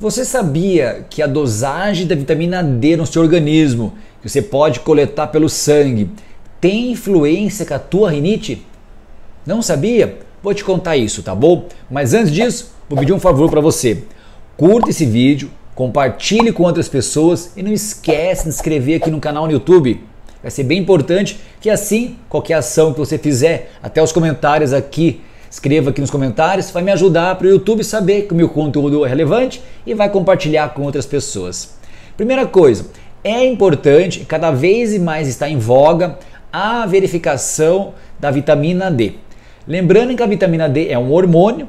Você sabia que a dosagem da vitamina D no seu organismo, que você pode coletar pelo sangue, tem influência com a tua rinite? Não sabia? Vou te contar isso, tá bom? Mas antes disso, vou pedir um favor para você. Curta esse vídeo, compartilhe com outras pessoas e não esquece de se inscrever aqui no canal no YouTube. Vai ser bem importante que assim, qualquer ação que você fizer, até os comentários aqui Escreva aqui nos comentários, vai me ajudar para o YouTube saber que o meu conteúdo é relevante e vai compartilhar com outras pessoas. Primeira coisa, é importante, cada vez mais está em voga, a verificação da vitamina D. Lembrando que a vitamina D é um hormônio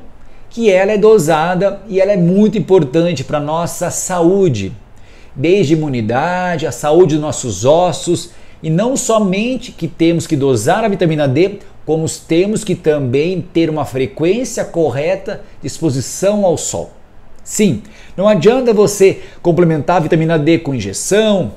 que ela é dosada e ela é muito importante para a nossa saúde, desde imunidade, a saúde dos nossos ossos e não somente que temos que dosar a vitamina D, como temos que também ter uma frequência correta de exposição ao sol. Sim, não adianta você complementar a vitamina D com injeção,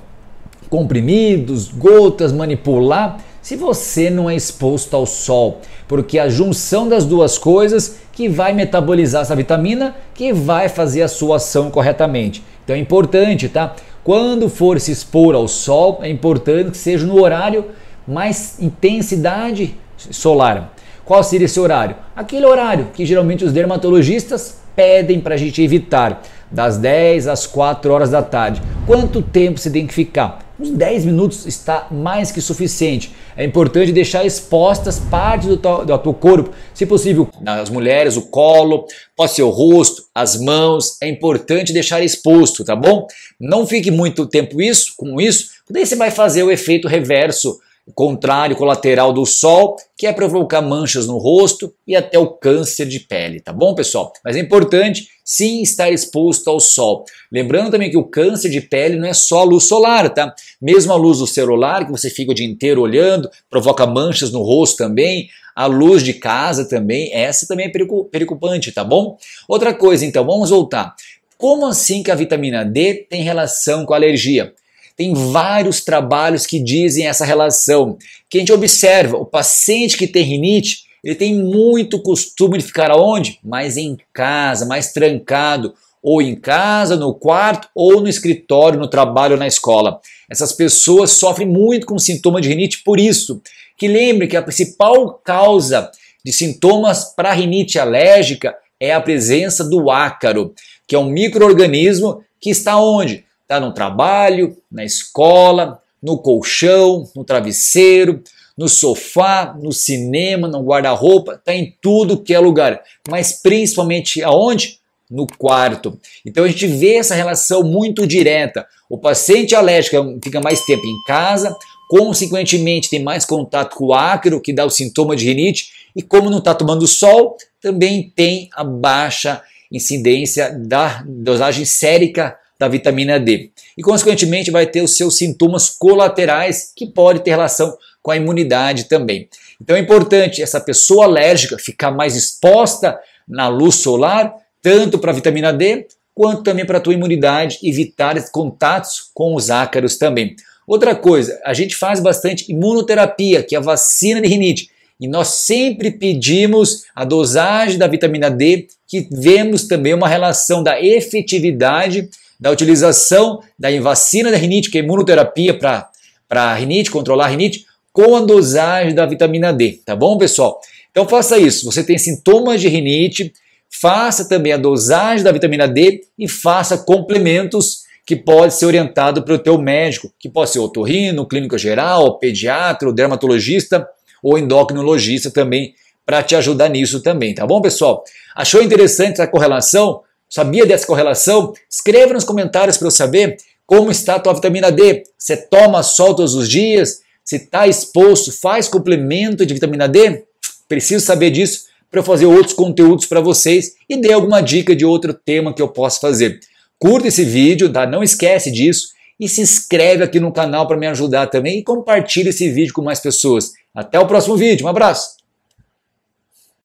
comprimidos, gotas, manipular, se você não é exposto ao sol, porque a junção das duas coisas que vai metabolizar essa vitamina, que vai fazer a sua ação corretamente. Então é importante, tá? Quando for se expor ao sol, é importante que seja no horário mais intensidade solar. Qual seria esse horário? Aquele horário que geralmente os dermatologistas pedem para a gente evitar, das 10 às 4 horas da tarde. Quanto tempo você tem que ficar? Uns 10 minutos está mais que suficiente. É importante deixar expostas partes do teu, do teu corpo, se possível, nas mulheres, o colo, pode ser o rosto, as mãos. É importante deixar exposto, tá bom? Não fique muito tempo isso, com isso, daí você vai fazer o efeito reverso contrário colateral do sol, que é provocar manchas no rosto e até o câncer de pele, tá bom, pessoal? Mas é importante sim estar exposto ao sol. Lembrando também que o câncer de pele não é só a luz solar, tá? Mesmo a luz do celular, que você fica o dia inteiro olhando, provoca manchas no rosto também, a luz de casa também, essa também é preocupante, tá bom? Outra coisa, então, vamos voltar. Como assim que a vitamina D tem relação com a alergia? Tem vários trabalhos que dizem essa relação. Que a gente observa, o paciente que tem rinite, ele tem muito costume de ficar aonde? Mais em casa, mais trancado, ou em casa, no quarto, ou no escritório, no trabalho, na escola. Essas pessoas sofrem muito com sintoma de rinite por isso. Que lembre que a principal causa de sintomas para rinite alérgica é a presença do ácaro, que é um microorganismo que está onde? Está no trabalho, na escola, no colchão, no travesseiro, no sofá, no cinema, no guarda-roupa, está em tudo que é lugar. Mas principalmente aonde? No quarto. Então a gente vê essa relação muito direta. O paciente alérgico fica mais tempo em casa, consequentemente tem mais contato com o ácaro, que dá o sintoma de rinite, e como não está tomando sol, também tem a baixa incidência da dosagem sérica da vitamina D. E, consequentemente, vai ter os seus sintomas colaterais que pode ter relação com a imunidade também. Então é importante essa pessoa alérgica ficar mais exposta na luz solar, tanto para a vitamina D quanto também para a tua imunidade, evitar contatos com os ácaros também. Outra coisa, a gente faz bastante imunoterapia, que é a vacina de rinite. E nós sempre pedimos a dosagem da vitamina D, que vemos também uma relação da efetividade da utilização da vacina da rinite, que é imunoterapia para a rinite, controlar a rinite, com a dosagem da vitamina D, tá bom, pessoal? Então faça isso. Você tem sintomas de rinite, faça também a dosagem da vitamina D e faça complementos que pode ser orientado para o teu médico, que pode ser otorrino, clínico geral, pediatra, dermatologista ou endocrinologista também, para te ajudar nisso também, tá bom, pessoal? Achou interessante essa correlação? Sabia dessa correlação? Escreva nos comentários para eu saber como está a tua vitamina D. Você toma sol todos os dias? Se está exposto, faz complemento de vitamina D? Preciso saber disso para eu fazer outros conteúdos para vocês e dê alguma dica de outro tema que eu possa fazer. Curta esse vídeo, tá? não esquece disso e se inscreve aqui no canal para me ajudar também e compartilhe esse vídeo com mais pessoas. Até o próximo vídeo, um abraço!